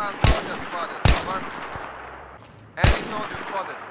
Allied soldier spotted. Enemy soldier spotted.